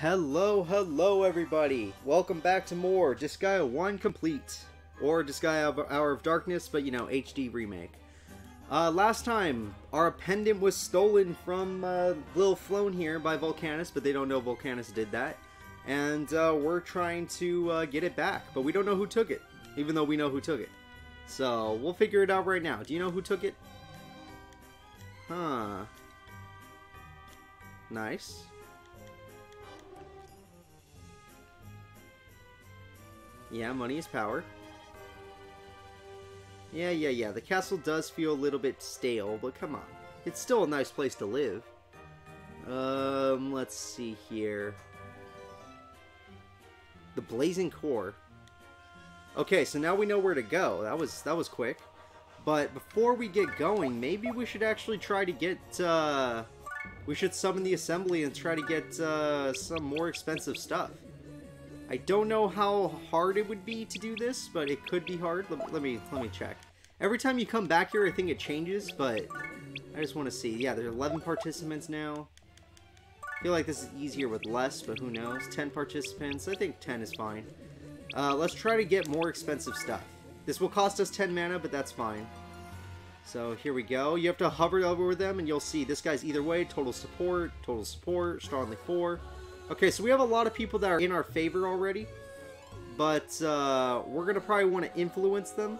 Hello, hello everybody! Welcome back to more Disgaea 1 Complete, or Disgaea Hour of Darkness, but you know, HD remake. Uh, last time, our pendant was stolen from uh, Lil Flonne here by Vulcanus, but they don't know Vulcanus did that. And uh, we're trying to uh, get it back, but we don't know who took it, even though we know who took it. So, we'll figure it out right now. Do you know who took it? Huh. Nice. Yeah, money is power. Yeah, yeah, yeah. The castle does feel a little bit stale, but come on. It's still a nice place to live. Um, let's see here. The Blazing Core. Okay, so now we know where to go. That was that was quick. But before we get going, maybe we should actually try to get, uh... We should summon the assembly and try to get, uh, some more expensive stuff. I don't know how hard it would be to do this, but it could be hard. Let, let me let me check. Every time you come back here, I think it changes, but I just want to see. Yeah, there's 11 participants now. I feel like this is easier with less, but who knows. 10 participants. I think 10 is fine. Uh, let's try to get more expensive stuff. This will cost us 10 mana, but that's fine. So here we go. You have to hover over them, and you'll see this guy's either way. Total support, total support, strongly for. Okay, so we have a lot of people that are in our favor already. But uh, we're going to probably want to influence them.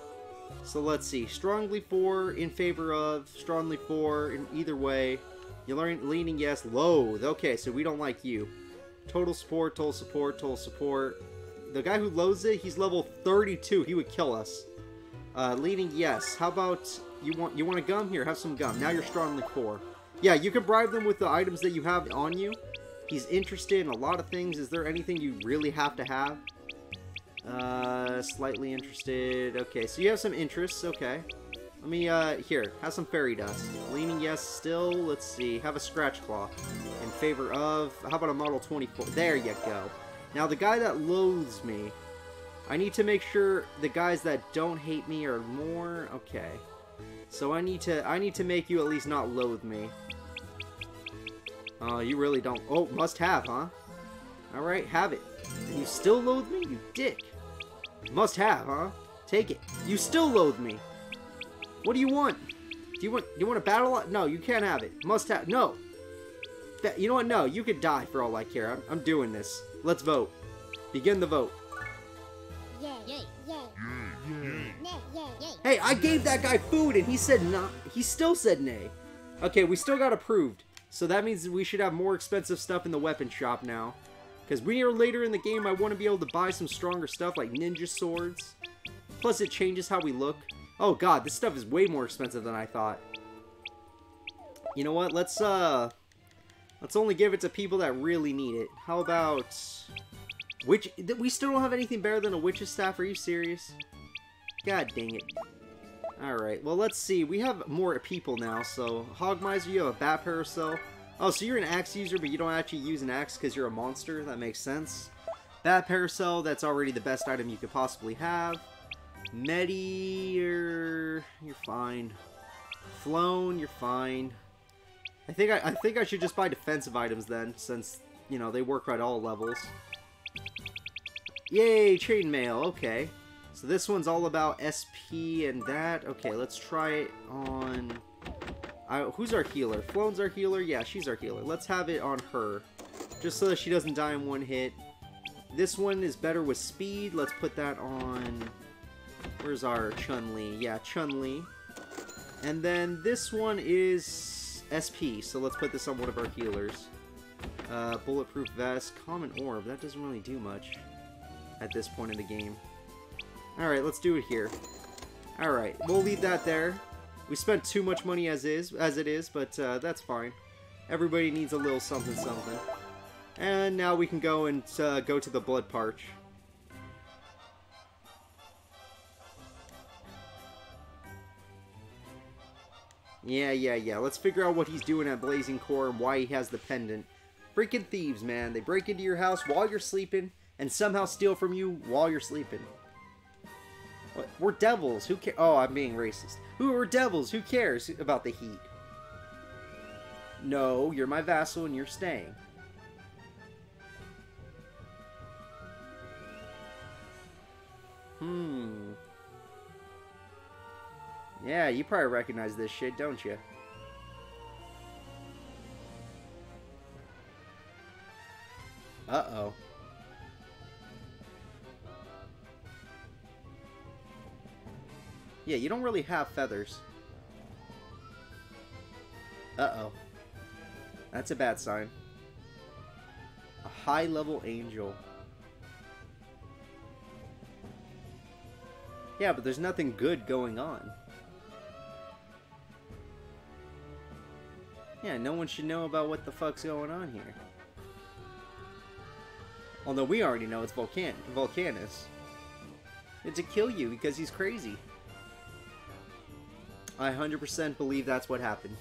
So let's see. Strongly for, in favor of, strongly for, in either way. You're leaning yes, loathe. Okay, so we don't like you. Total support, total support, total support. The guy who loathes it, he's level 32. He would kill us. Uh, leaning yes. How about you want you want a gum? Here, have some gum. Now you're strongly for. Yeah, you can bribe them with the items that you have on you. He's interested in a lot of things. Is there anything you really have to have? Uh, slightly interested. Okay, so you have some interests. Okay. Let me, uh, here, have some fairy dust. Leaning yes still. Let's see. Have a scratch claw. In favor of, how about a model 24? There you go. Now, the guy that loathes me, I need to make sure the guys that don't hate me are more, okay. So I need to, I need to make you at least not loathe me. Oh, uh, you really don't. Oh, must have, huh? Alright, have it. You still loathe me? You dick. Must have, huh? Take it. You still loathe me. What do you want? Do you want do you want a battle? No, you can't have it. Must have. No. That, You know what? No, you could die for all I care. I'm, I'm doing this. Let's vote. Begin the vote. Hey, I gave that guy food and he said not. He still said nay. Okay, we still got approved. So that means we should have more expensive stuff in the weapon shop now. Because we are later in the game, I want to be able to buy some stronger stuff like ninja swords. Plus it changes how we look. Oh god, this stuff is way more expensive than I thought. You know what, let's uh... Let's only give it to people that really need it. How about... Witch... We still don't have anything better than a witch's staff, are you serious? God dang it. Alright, well let's see. We have more people now, so... Hoggmeiser, you have a Bat Paracel. Oh, so you're an axe user, but you don't actually use an axe because you're a monster? That makes sense. Bat Paracel, that's already the best item you could possibly have. Medi, you're, you're fine. Flonne, you're fine. I think I, I think I should just buy defensive items then, since, you know, they work at all levels. Yay, chainmail, okay. So this one's all about SP and that. Okay, let's try it on... Who's our healer? Flonne's our healer? Yeah, she's our healer. Let's have it on her. Just so that she doesn't die in one hit. This one is better with speed. Let's put that on... Where's our Chun-Li? Yeah, Chun-Li. And then this one is SP, so let's put this on one of our healers. Uh, bulletproof vest, common orb. That doesn't really do much at this point in the game. Alright, let's do it here. Alright, we'll leave that there. We spent too much money as is, as it is, but uh, that's fine. Everybody needs a little something something. And now we can go and uh, go to the Blood Parch. Yeah, yeah, yeah. Let's figure out what he's doing at Blazing Core and why he has the pendant. Freaking thieves, man. They break into your house while you're sleeping and somehow steal from you while you're sleeping. We're devils. Who care? Oh, I'm being racist. Who are devils? Who cares about the heat? No, you're my vassal and you're staying. Hmm. Yeah, you probably recognize this shit, don't you? Uh-oh. Yeah, you don't really have feathers. Uh-oh. That's a bad sign. A high-level angel. Yeah, but there's nothing good going on. Yeah, no one should know about what the fuck's going on here. Although we already know it's Volcan Vulcanus. It's to kill you because he's crazy. I 100% believe that's what happened.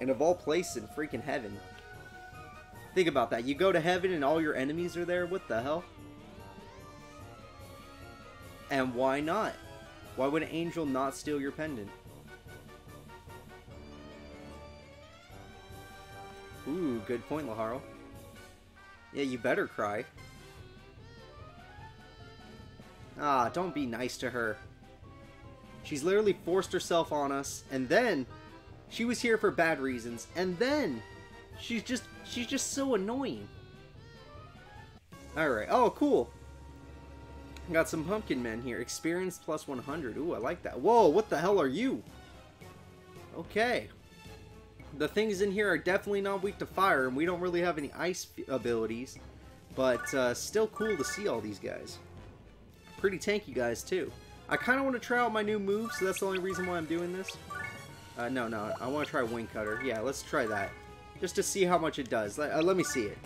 And of all places in freaking heaven. Think about that. You go to heaven and all your enemies are there? What the hell? And why not? Why would an angel not steal your pendant? Ooh, good point, Laharl. Yeah, you better cry. Ah, don't be nice to her. She's literally forced herself on us, and then she was here for bad reasons, and then she's just she's just so annoying. Alright, oh cool. Got some pumpkin men here. Experience plus 100. Ooh, I like that. Whoa, what the hell are you? Okay the things in here are definitely not weak to fire, and we don't really have any ice abilities, but uh, still cool to see all these guys. Pretty tanky guys, too. I kind of want to try out my new move, so that's the only reason why I'm doing this. Uh, no, no, I want to try Wing Cutter. Yeah, let's try that. Just to see how much it does. Let, uh, let me see it.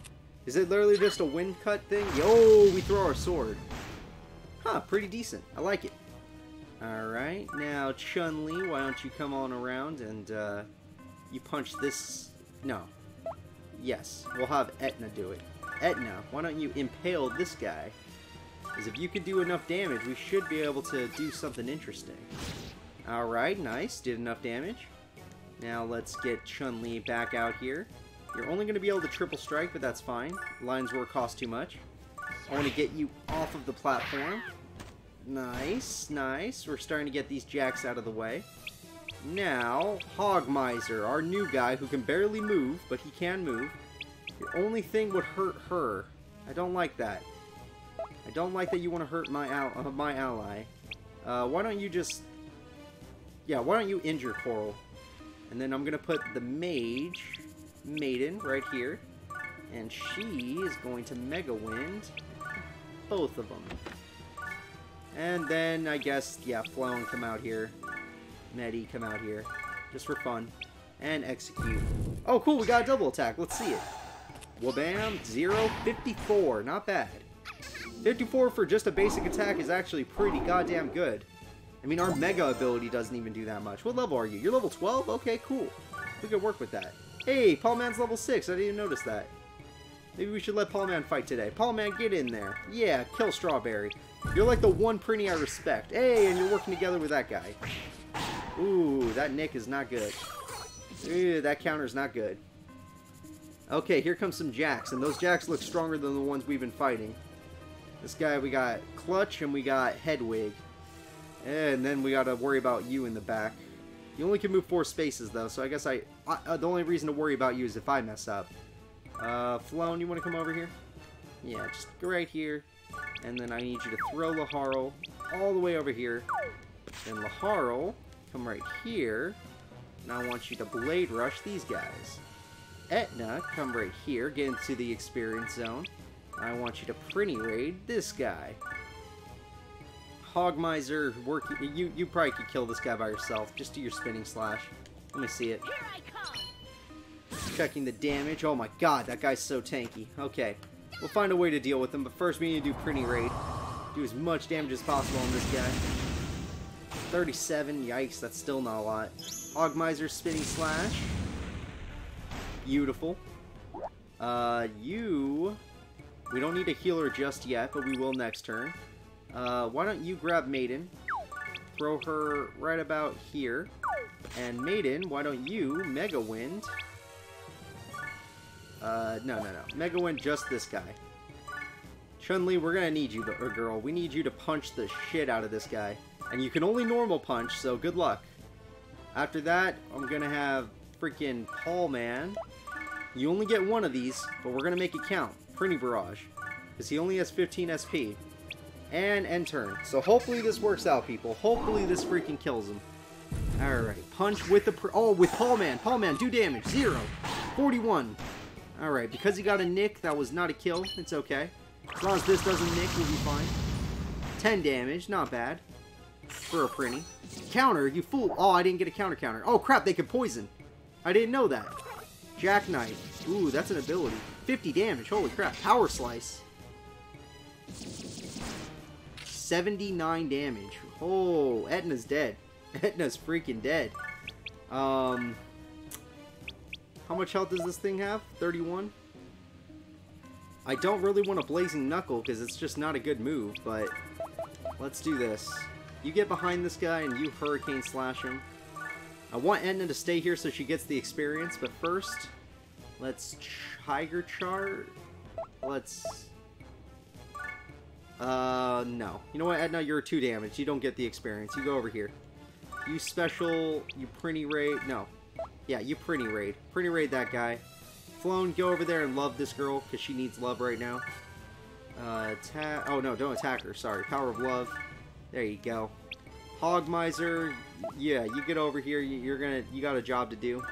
Is it literally just a wind cut thing? Yo, we throw our sword. Huh, pretty decent. I like it. Alright, now Chun-Li, why don't you come on around and uh, you punch this... No. Yes, we'll have Etna do it. Etna, why don't you impale this guy? Because if you could do enough damage, we should be able to do something interesting. Alright, nice. Did enough damage. Now let's get Chun-Li back out here. You're only going to be able to triple strike, but that's fine. Lion's Roar costs too much. I want to get you off of the platform. Nice, nice. We're starting to get these jacks out of the way. Now, Hoggmeiser, our new guy who can barely move, but he can move. Your only thing would hurt her. I don't like that. I don't like that you want to hurt my al uh, my ally. Uh, why don't you just... Yeah, why don't you injure Coral? And then I'm going to put the Mage, Maiden, right here. And she is going to Mega Wind both of them. And then, I guess, yeah, Flonne come out here. Medi come out here. Just for fun. And execute. Oh, cool, we got a double attack. Let's see it. Wabam, 0, 54. Not bad. 54 for just a basic attack is actually pretty goddamn good. I mean, our Mega ability doesn't even do that much. What level are you? You're level 12? Okay, cool. We could work with that. Hey, Paul Man's level 6. I didn't even notice that. Maybe we should let Paul Man fight today. Paul Man, get in there. Yeah, kill Strawberry. You're like the one Prinny I respect. Hey, and you're working together with that guy. Ooh, that nick is not good. Ooh, that counter is not good. Okay, here comes some jacks, and those jacks look stronger than the ones we've been fighting. This guy, we got Clutch, and we got Hedwig. And then we gotta worry about you in the back. You only can move four spaces, though, so I guess I... I uh, the only reason to worry about you is if I mess up. Uh, Flonne, you want to come over here? Yeah, just go right here. And then I need you to throw Laharl all the way over here. Then Laharl come right here. And I want you to Blade Rush these guys. Etna, come right here, get into the experience zone. I want you to Prinny Raid this guy. Hoggmeiser, work, you, you probably could kill this guy by yourself. Just do your spinning slash. Let me see it. Checking the damage. Oh my god, that guy's so tanky. Okay, we'll find a way to deal with him, but first we need to do Prinny Raid. Do as much damage as possible on this guy. 37, yikes, that's still not a lot. Hoggmeiser Spinning Slash. Beautiful. Uh, you... We don't need a healer just yet, but we will next turn. Uh, why don't you grab Maiden, throw her right about here, and Maiden, why don't you Mega Wind... Uh, no, no, no. Mega Wind just this guy. Chun-Li, we're gonna need you, girl. We need you to punch the shit out of this guy. And you can only normal punch, so good luck. After that, I'm gonna have freaking Paul Man. You only get one of these, but we're gonna make it count. Prinny Barrage. Because he only has 15 SP. And end turn. So hopefully this works out, people. Hopefully this freaking kills him. Alright, punch with the... oh, with Paul Man. Paul Man, do damage. Zero. 41. Alright, because he got a nick, that was not a kill. It's okay. As long as this doesn't nick, we'll be fine. 10 damage, not bad. For a Prinny. Counter, you fool. Oh, I didn't get a counter counter. Oh, crap, they can poison. I didn't know that. Jackknife. Ooh, that's an ability. 50 damage, holy crap. Power Slice. 79 damage. Oh, Etna's dead. Etna's freaking dead. Um, how much health does this thing have? 31? I don't really want a Blazing Knuckle because it's just not a good move, but let's do this. You get behind this guy and you Hurricane Slash him. I want Etna to stay here so she gets the experience, but first, let's Tiger Charge. Let's... Uh, no. You know what, Etna? You're too damaged. You don't get the experience. You go over here. You special, you Prinny Raid. No. Yeah, you Prinny Raid. Prinny Raid that guy. Flonne, go over there and love this girl, because she needs love right now. Uh, attack. Oh, no, don't attack her. Sorry. Power of love. There you go. Hoggmeiser. Yeah, you get over here. You're gonna. You got a job to do.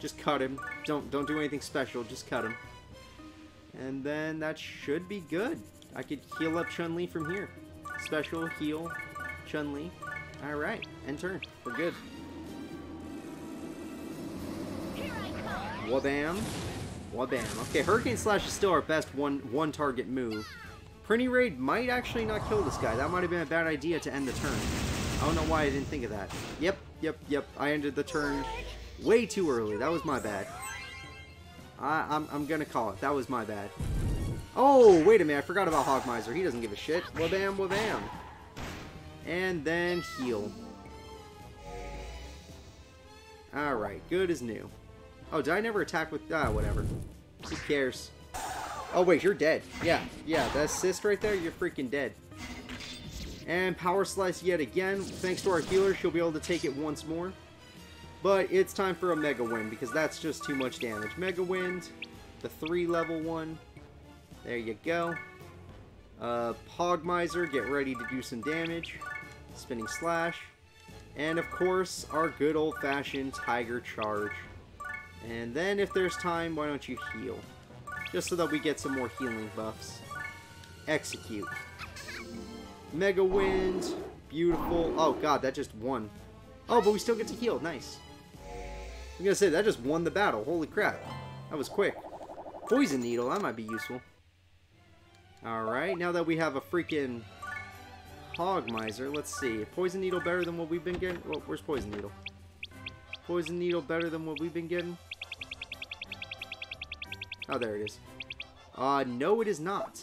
Just cut him. Don't don't do anything special. Just cut him. And then that should be good. I could heal up Chun-Li from here. Special heal Chun-Li. Alright, end turn. We're good. Wabam. Wabam. Okay, Hurricane Slash is still our best one one target move. Prinny Raid might actually not kill this guy. That might have been a bad idea to end the turn. I don't know why I didn't think of that. Yep, yep, yep. I ended the turn way too early. That was my bad. I, I'm, I'm gonna call it. That was my bad. Oh, wait a minute. I forgot about Hoggmeiser. He doesn't give a shit. Wabam, wabam. And then heal. Alright, good as new. Oh, did I never attack with... Ah, whatever. Who cares? Oh, wait, you're dead. Yeah, yeah, that assist right there, you're freaking dead. And Power Slice yet again. Thanks to our healer, she'll be able to take it once more. But it's time for a Mega Wind, because that's just too much damage. Mega Wind, the 3 level one. There you go. Uh, Hoggmeiser, get ready to do some damage. Spinning Slash. And of course, our good old-fashioned Tiger Charge. And then if there's time, why don't you heal? Just so that we get some more healing buffs. Execute. Mega Wind. Beautiful. Oh god, that just won. Oh, but we still get to heal. Nice. I'm gonna say, that just won the battle. Holy crap. That was quick. Poison Needle, that might be useful. Alright, now that we have a freaking Hoggmeiser, let's see. Poison Needle better than what we've been getting? Well, where's Poison Needle? Poison Needle better than what we've been getting? Oh, there it is. Uh, no it is not.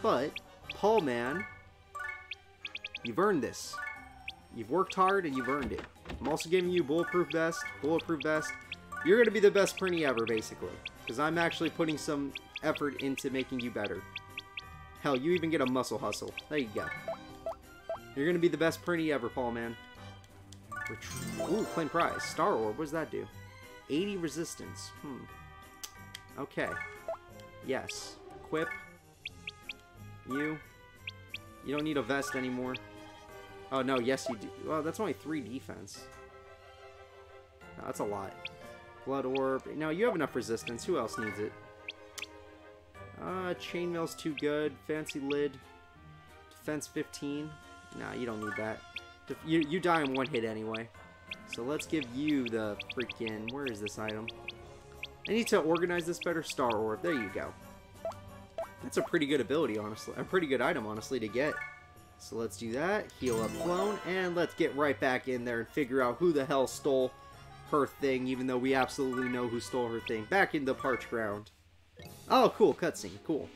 But, Paul Man, you've earned this. You've worked hard and you've earned it. I'm also giving you Bulletproof Vest, Bulletproof Vest. You're going to be the best Prinny ever, basically. Because I'm actually putting some effort into making you better. Hell, you even get a Muscle Hustle. There you go. You're going to be the best Prinny ever, Paul Man. Ooh, claim prize. Star Orb, what does that do? 80 resistance. Hmm. Okay. Yes. Quip. You. You don't need a vest anymore. Oh, no, yes you do. Well, that's only 3 defense. No, that's a lot. Blood Orb. No, you have enough resistance. Who else needs it? Uh, Chainmail's too good. Fancy Lid. Defense 15. Nah, you don't need that. You, you die in one hit anyway. So let's give you the freaking... Where is this item? I need to organize this better. Star Orb. There you go. That's a pretty good ability, honestly. A pretty good item, honestly, to get. So let's do that. Heal up Clone. And let's get right back in there and figure out who the hell stole her thing, even though we absolutely know who stole her thing. Back in the Parch Ground. Oh, cool. Cutscene. Cool.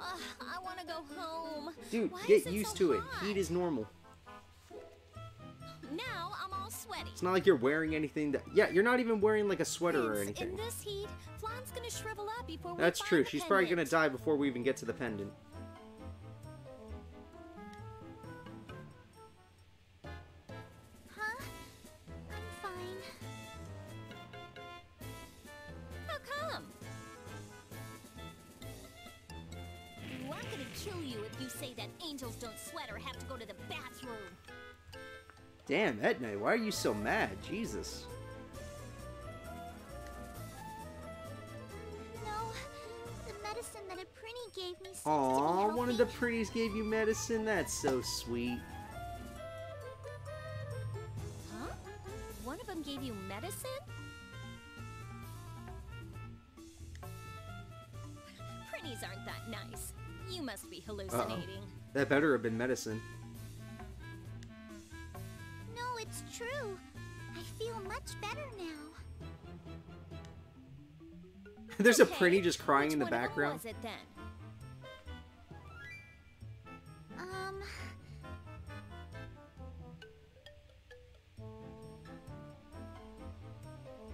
Uh, I want to go home. Dude, Why get used so to it. Heat is normal. Now I'm all sweaty. It's not like you're wearing anything that... Yeah, you're not even wearing like a sweater or anything. In this heat, Flonne's gonna shrivel up before we That's true. She's probably gonna die before we even get to the pendant. Damn, Etna, why are you so mad? Jesus. No, the medicine that a Prinny gave me seems to Aw, be one of the Prinnies gave you medicine? That's so sweet. Huh? One of them gave you medicine? Prinnies aren't that nice. You must be hallucinating. That better have been medicine. Better now. There's a Prinny just crying in the one of 'em background. it then? Um.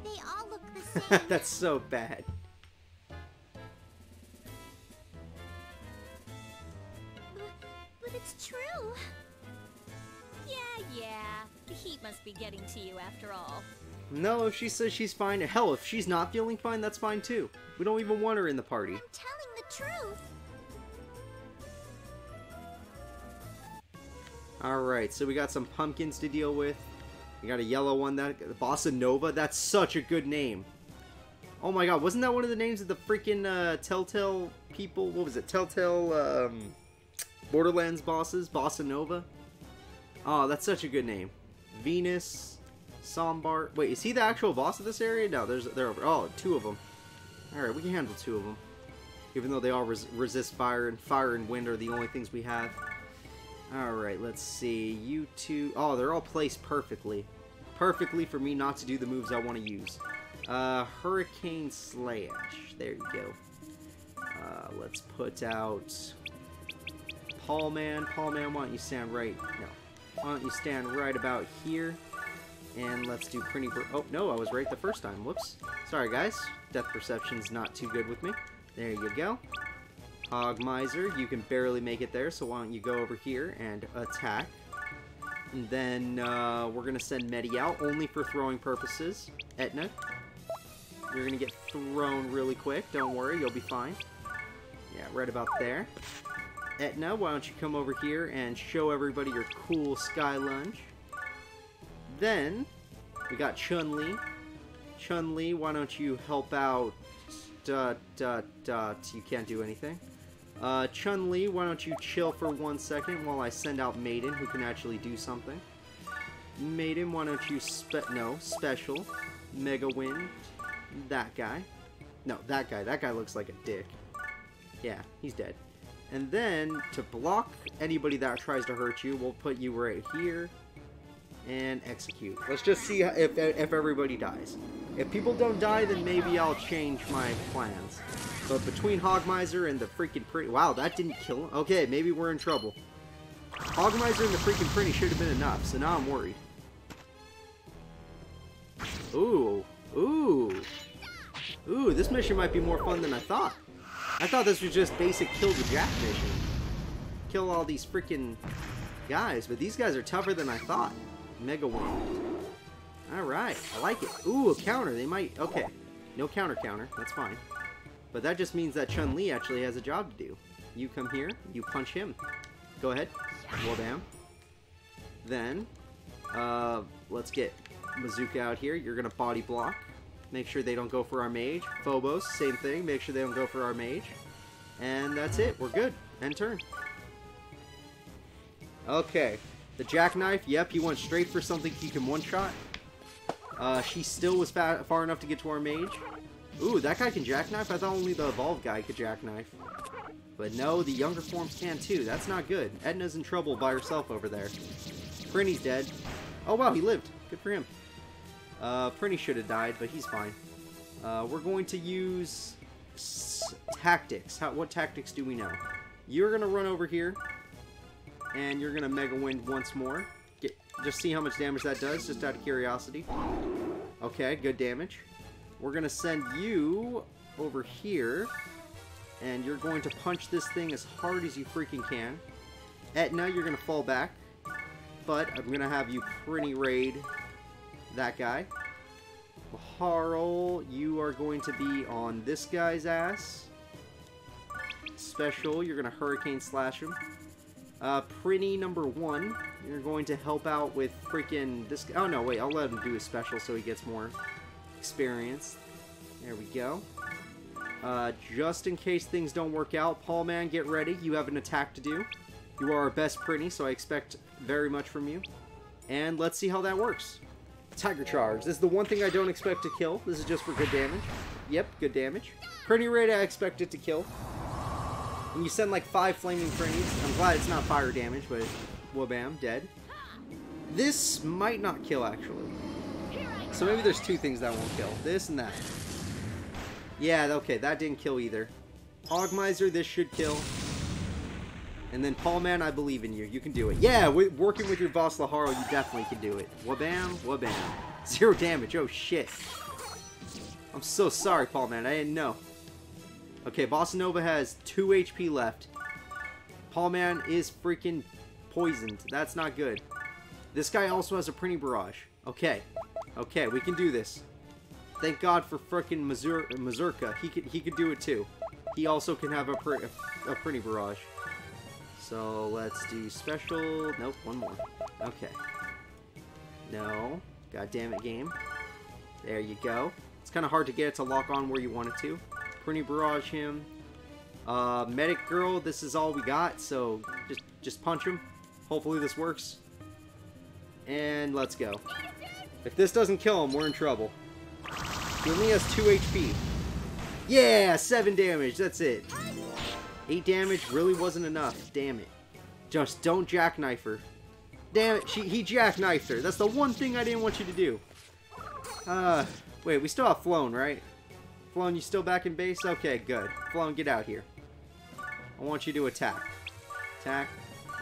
They all look the same. That's so bad. it's true. Yeah, yeah. The heat must be getting to you after all. No, if she says she's fine, hell, if she's not feeling fine, that's fine too. We don't even want her in the party. I'm telling the truth. Alright, so we got some pumpkins to deal with. We got a yellow one, that Bossa Nova. That's such a good name. Oh my god, wasn't that one of the names of the freaking uh, Telltale people? What was it? Telltale um, Borderlands bosses? Bossa Nova? Oh, that's such a good name. Venus, Sombar. Wait, is he the actual boss of this area? No, there's there are over. oh two of them. All right, we can handle two of them. Even though they all res resist fire and fire and wind are the only things we have. All right, let's see. You two. Oh, they're all placed perfectly, perfectly for me not to do the moves I want to use. Uh, Hurricane Slash. There you go. Uh, let's put out Paul Man. Paul Man, why don't you stand right? No. Why don't you stand right about here? And let's do Prinny Bur- Oh, no, I was right the first time. Whoops. Sorry, guys. Depth perception's not too good with me. There you go. Hoggmeiser, you can barely make it there, so why don't you go over here and attack. And then uh, we're going to send Medi out, only for throwing purposes. Etna, you're going to get thrown really quick. Don't worry, you'll be fine. Yeah, right about there. Etna, why don't you come over here and show everybody your cool sky lunge. Then, we got Chun-Li. Chun-Li, why don't you help out... Dot, dot, dot. You can't do anything. Uh, Chun-Li, why don't you chill for one second while I send out Maiden, who can actually do something. Maiden, why don't you spe- no, special. Mega Wind. That guy. No, that guy. That guy looks like a dick. Yeah, he's dead. And then, to block anybody that tries to hurt you, we'll put you right here and execute. Let's just see if, if everybody dies. If people don't die, then maybe I'll change my plans. But between Hoggmeiser and the freaking Prinny... Wow, that didn't kill him. Okay, maybe we're in trouble. Hoggmeiser and the freaking Prinny should have been enough, so now I'm worried. Ooh. Ooh. Ooh, this mission might be more fun than I thought. I thought this was just basic kill the jack mission. Kill all these freaking guys, but these guys are tougher than I thought. Mega Wind. Alright, I like it. Ooh, a counter. They might... Okay. No counter counter. That's fine. But that just means that Chun-Li actually has a job to do. You come here, you punch him. Go ahead. Well, bam. Then, uh, let's get Mazuka out here. You're gonna body block. Make sure they don't go for our mage. Phobos, same thing. Make sure they don't go for our mage. And that's it. We're good. End turn. Okay. The jackknife, yep, he went straight for something he can one-shot. Uh, she still was far enough to get to our mage. Ooh, that guy can jackknife? I thought only the evolved guy could jackknife. But no, the younger forms can too. That's not good. Etna's in trouble by herself over there. Prinny's dead. Oh wow, he lived. Good for him. Uh, Prinny should have died, but he's fine. Uh, we're going to use tactics. How, what tactics do we know? You're gonna run over here, and you're gonna Mega Wind once more. Get Just see how much damage that does, just out of curiosity. Okay, good damage. We're gonna send you over here, and you're going to punch this thing as hard as you freaking can. Etna, you're gonna fall back, but I'm gonna have you Prinny raid that guy. Harl, you are going to be on this guy's ass. Special, you're gonna Hurricane Slash him. Uh, Prinny number one, you're going to help out with freaking this. Oh no, wait, I'll let him do his special so he gets more experience. There we go. Uh, just in case things don't work out, Paul Man, get ready. You have an attack to do. You are our best Prinny, so I expect very much from you. And let's see how that works. Tiger Charge. This is the one thing I don't expect to kill. This is just for good damage. Yep, good damage. Prinny Raid I expect it to kill. When you send like five flaming Prinnies, I'm glad it's not fire damage, but whabam, dead. This might not kill actually. So maybe there's two things that won't kill. This and that. Yeah, okay, that didn't kill either. Hoggmeiser, this should kill. And then Paul Man, I believe in you. You can do it. Yeah, working with your boss Laharl, you definitely can do it. Wabam, wabam. Zero damage. Oh, shit. I'm so sorry, Paul Man. I didn't know. Okay, Bossa Nova has 2 HP left. Paul Man is freaking poisoned. That's not good. This guy also has a Prinny Barrage. Okay. Okay, we can do this. Thank God for frickin' Mazur Mazurka. He could he could do it too. He also can have a, pr a Barrage. So let's do special. Nope, one more. Okay. No. God damn it, game. There you go. It's kind of hard to get it to lock on where you want it to. Prinny Barrage him. Uh, Medic Girl, this is all we got, so just, just punch him. Hopefully this works. And let's go. If this doesn't kill him, we're in trouble. He only has 2 HP. Yeah, 7 damage, that's it. 8 damage really wasn't enough, damn it. Just don't jackknife her. Damn it, she, he jackknifed her. That's the one thing I didn't want you to do. Uh, wait, we still have Flonne, right? Flonne, you still back in base? Okay, good. Flonne, get out here. I want you to attack. Attack.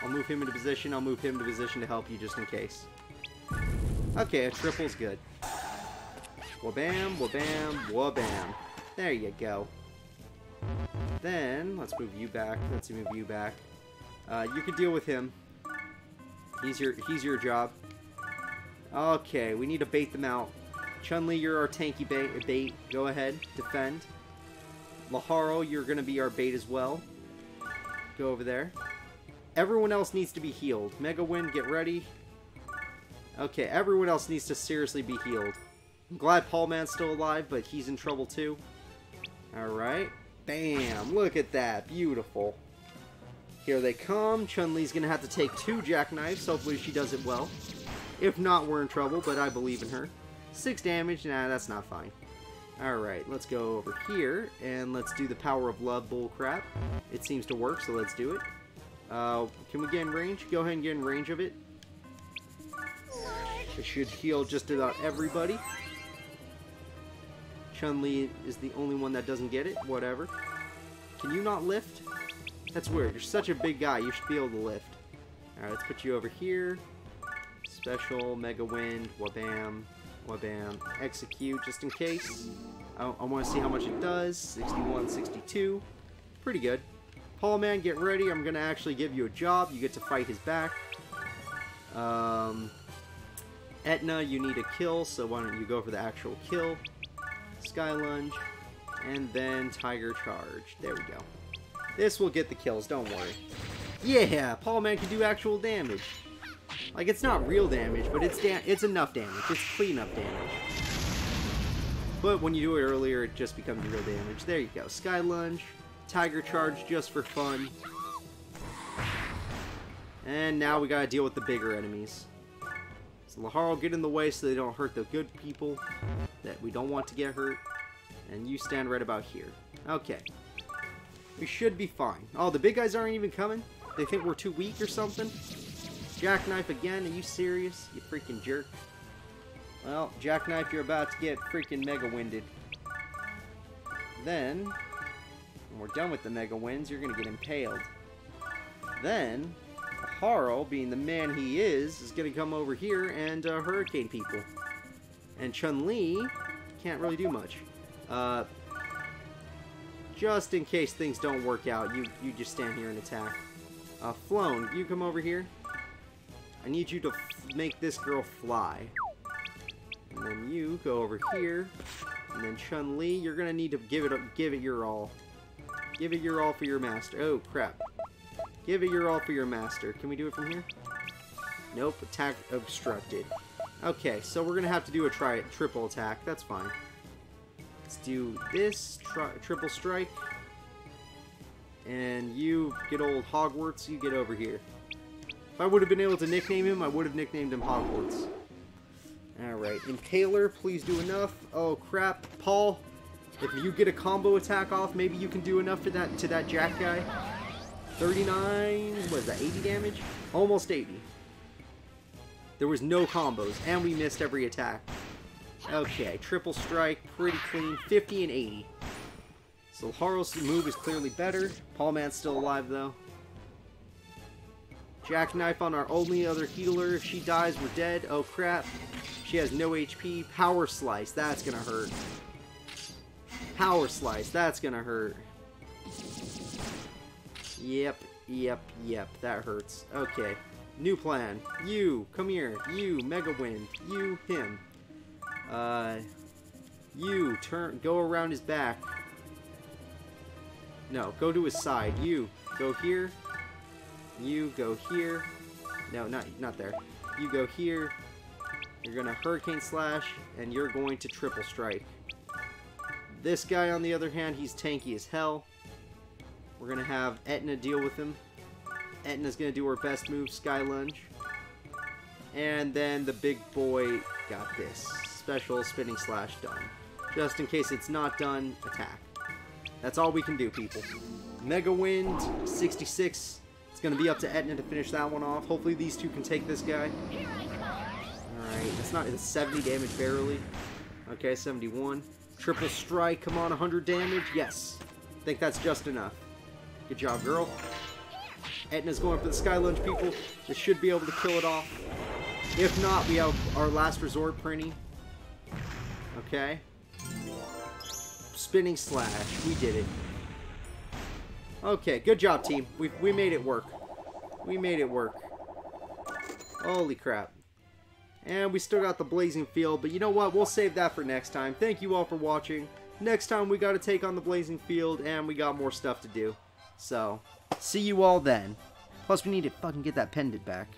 I'll move him into position. I'll move him to position to help you just in case. Okay, a triple's good. Wabam, wabam, wabam. There you go. Then, let's move you back. Let's move you back. Uh, you can deal with him. He's your, he's your job. Okay, we need to bait them out. Chun-Li, you're our tanky bait, bait. Go ahead, defend. Laharl, you're going to be our bait as well. Go over there. Everyone else needs to be healed. Mega Wind, get ready. Okay, everyone else needs to seriously be healed. I'm glad Paul Man's still alive, but he's in trouble too. Alright. Bam! Look at that. Beautiful. Here they come. Chun-Li's gonna have to take two jackknives. Hopefully she does it well. If not, we're in trouble, but I believe in her. Six damage. Nah, that's not fine. Alright, let's go over here, and let's do the power of love bullcrap. It seems to work, so let's do it. Uh, can we get in range? Go ahead and get in range of it. It should heal just about everybody. Chun-Li is the only one that doesn't get it. Whatever. Can you not lift? That's weird. You're such a big guy. You should be able to lift. Alright, let's put you over here. Special, Mega Wind, Wabam, Wabam. Execute, just in case. I, I want to see how much it does. 61, 62. Pretty good. Paul Man, get ready. I'm going to actually give you a job. You get to fight his back. Um, Etna, you need a kill, so why don't you go for the actual kill. Sky Lunge, and then Tiger Charge. There we go. This will get the kills, don't worry. Yeah, Paul Man can do actual damage. Like, it's not real damage, but it's da it's enough damage. It's cleanup damage. But when you do it earlier, it just becomes real damage. There you go. Sky Lunge, Tiger Charge just for fun. And now we gotta deal with the bigger enemies. So Laharl, get in the way so they don't hurt the good people that we don't want to get hurt. And you stand right about here. Okay. We should be fine. Oh, the big guys aren't even coming? They think we're too weak or something? Jackknife again? Are you serious? You freaking jerk. Well, Jackknife, you're about to get freaking mega winded. Then, when we're done with the mega winds, you're going to get impaled. Then, Harl, being the man he is, is going to come over here and uh, hurricane people. And Chun-Li can't really do much. Uh, just in case things don't work out, you, you just stand here and attack. Uh, Flonne, you come over here. I need you to make this girl fly. And then you go over here. And then Chun-Li, you're gonna need to give it give it your all. Give it your all for your master. Oh crap. Give it your all for your master. Can we do it from here? Nope, attack obstructed. Okay, so we're gonna have to do a try triple attack. That's fine. Let's do this tri triple strike. And you, get old Hogwarts, you get over here. I would have been able to nickname him, I would have nicknamed him Hogwarts. Alright, Impaler, please do enough. Oh crap, Paul, if you get a combo attack off, maybe you can do enough for that to that Jack guy. 39, what is that, 80 damage? Almost 80. There was no combos, and we missed every attack. Okay, triple strike, pretty clean, 50 and 80. So Harl's move is clearly better. Paul Man's still alive, though. Jackknife on our only other healer. If she dies, we're dead. Oh, crap. She has no HP. Power Slice. That's gonna hurt. Power Slice. That's gonna hurt. Yep, yep, yep. That hurts. Okay. New plan. You, come here. You, Mega Wind. You, him. Uh, you, turn, go around his back. No, go to his side. You, go here. You go here. No, not not there. You go here. You're gonna Hurricane Slash, and you're going to Triple Strike. This guy, on the other hand, he's tanky as hell. We're gonna have Etna deal with him. Etna's gonna do her best move, Sky Lunge. And then the big boy got this. Special Spinning Slash done. Just in case it's not done, attack. That's all we can do, people. Mega Wind, 66. Going to be up to Etna to finish that one off. Hopefully these two can take this guy. Alright, that's not it's 70 damage barely. Okay, 71. Triple strike, come on, 100 damage. Yes. I think that's just enough. Good job, girl. Etna's going for the Sky Lunge, people. This should be able to kill it off. If not, we have our last resort, Prinny. Okay. Spinning slash. We did it. Okay, good job, team. We, we made it work. We made it work. Holy crap. And we still got the Blazing Field, but you know what? We'll save that for next time. Thank you all for watching. Next time we got to take on the Blazing Field, and we got more stuff to do. So, see you all then. Plus, we need to fucking get that pendant back.